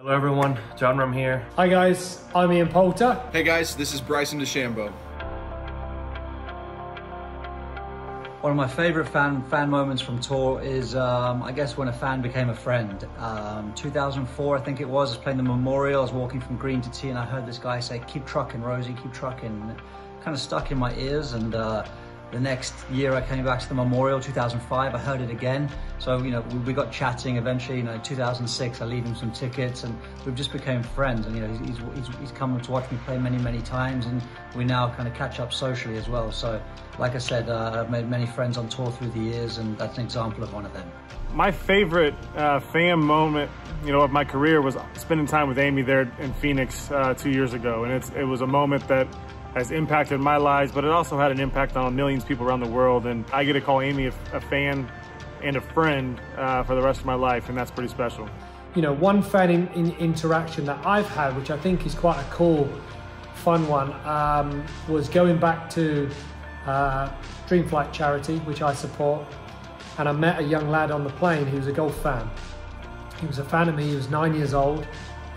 Hello everyone, Jon Rahm here. Hi guys, I'm Ian Poulter. Hey guys, this is Bryson DeChambeau. One of my favorite fan fan moments from tour is, um, I guess, when a fan became a friend. Um, 2004, I think it was. I was playing the Memorial. I was walking from green to tee, and I heard this guy say, "Keep trucking, Rosie, keep trucking." Kind of stuck in my ears, and uh, the next year I came back to the Memorial, 2005, I heard it again. So, you know, we, got chatting eventually, you know, 2006, I leave him some tickets and we've just became friends. And, you know, he's, he's, he's come to watch me play many, many times and we now kind of catch up socially as well. So, like I said, uh, I've made many friends on tour through the years and that's an example of one of them. My favorite uh, fan moment, you know, of my career was spending time with Amy there in Phoenix uh, two years ago. And it's, it was a moment that has impacted my lives, but it also had an impact on millions of people around the world. And I get to call Amy a, a fan and a friend uh, for the rest of my life, and that's pretty special. You know, one fan in, in interaction that I've had, which I think is quite a cool, fun one, um, was going back to uh, Dreamflight charity, which I support, and I met a young lad on the plane who was a golf fan. He was a fan of me, he was nine years old,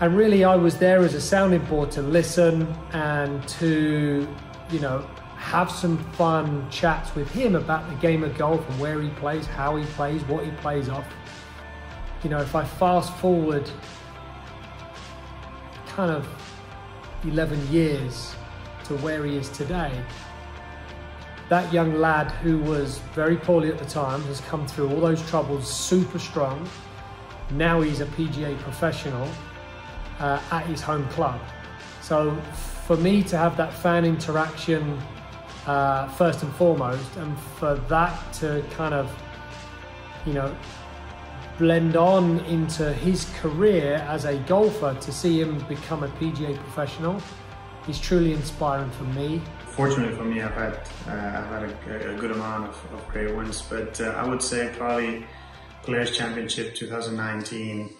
and really, I was there as a sounding board to listen and to, you know, have some fun chats with him about the game of golf and where he plays, how he plays, what he plays off. You know, if I fast forward kind of 11 years to where he is today, that young lad who was very poorly at the time has come through all those troubles super strong. Now he's a PGA professional uh, at his home club. So for me to have that fan interaction uh, first and foremost, and for that to kind of, you know, blend on into his career as a golfer, to see him become a PGA professional, is truly inspiring for me. Fortunately for me, I've had uh, I've had a, a, good amount of, of great wins, but uh, I would say probably Players Championship 2019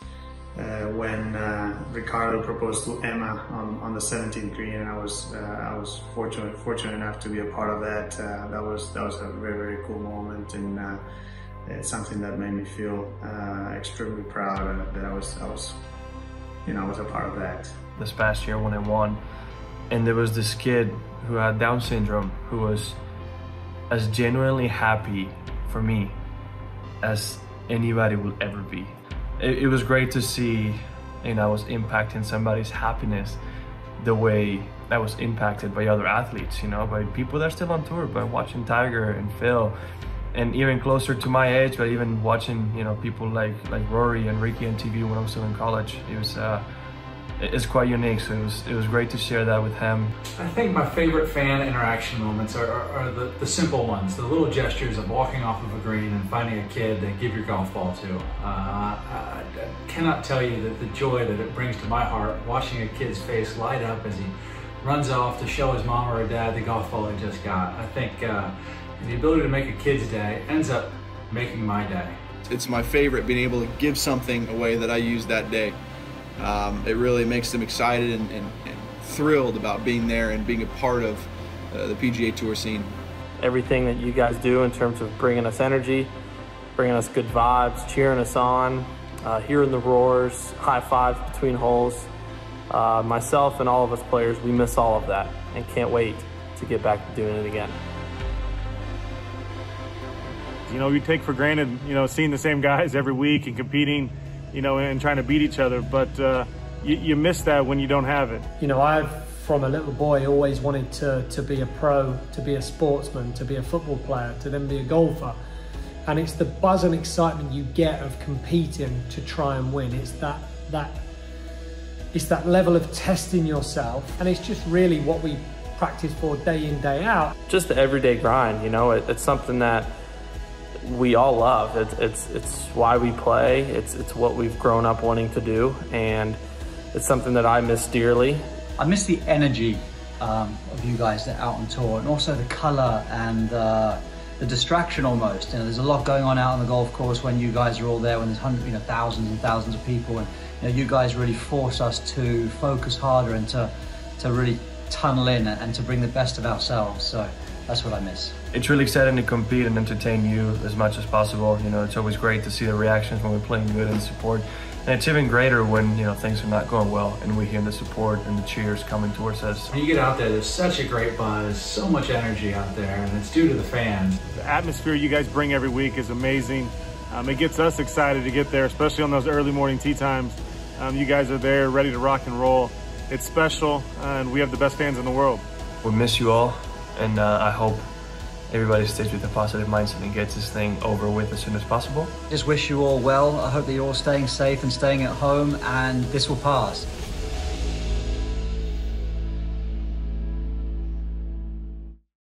uh, when uh, Ricardo proposed to Emma on, on the 17th green, and I was uh, I was fortunate fortunate enough to be a part of that. Uh, that was that was a very very cool moment, and uh, it's something that made me feel uh, extremely proud that I was I was you know I was a part of that. This past year when I won, and there was this kid who had Down syndrome who was as genuinely happy for me as anybody will ever be it, it was great to see, you know, I was impacting somebody's happiness the way that was impacted by other athletes, you know, by people that are still on tour, by watching Tiger and Phil, and even closer to my age, but even watching, you know, people like like Rory and Rickie on TV when I was still in college. It was uh, it's quite unique. So it was it was great to share that with him. I think my favorite fan interaction moments are, are, are, the, the simple ones, the little gestures of walking off of a green and finding a kid to give your golf ball to. Uh, I, I cannot tell you that the joy that it brings to my heart watching a kid's face light up as he runs off to show his mom or dad the golf ball he just got. I think uh, the ability to make a kid's day ends up making my day. It's my favorite being able to give something away that I used that day um, it really makes them excited and, and, and, thrilled about being there and being a part of uh, the PGA Tour scene. Everything that you guys do in terms of bringing us energy, bringing us good vibes, cheering us on, uh, hearing the roars, high fives between holes. Uh, myself and all of us players, we miss all of that and can't wait to get back to doing it again. You know, we take for granted, you know, seeing the same guys every week and competing you know, and trying to beat each other. But uh, you, you miss that when you don't have it. You know, I've from a little boy always wanted to, to be a pro, to be a sportsman, to be a football player, to then be a golfer. And it's the buzz and excitement you get of competing to try and win. It's that that it's that level of testing yourself. And it's just really what we practice for day in, day out. Just the everyday grind, you know, it, it's something that we all love. It's, it's, it's why we play. It's, it's what we've grown up wanting to do. And it's something that I miss dearly. I miss the energy um, of you guys that are out on tour and also the color and uh, the distraction almost. You know, there's a lot going on out on the golf course when you guys are all there, when there's hundreds, you know, thousands and thousands of people. And you, know, you guys really force us to focus harder and to, to really tunnel in and to bring the best of ourselves. So that's what I miss. It's really exciting to compete and entertain you as much as possible. You know, it's always great to see the reactions when we're playing good and support And it's even greater when you know things are not going well and we hear the support and the cheers coming towards us. When you get out there, there's such a great buzz, so much energy out there, and it's due to the fans. The atmosphere you guys bring every week is amazing. Um, it gets us excited to get there, especially on those early morning tee times. Um, you guys are there, ready to rock and roll. It's special, and we have the best fans in the world. We miss you all, and uh, I hope everybody stays with a positive mindset and gets this thing over with as soon as possible. Just wish you all well. I hope that you're all staying safe and staying at home, and this will pass.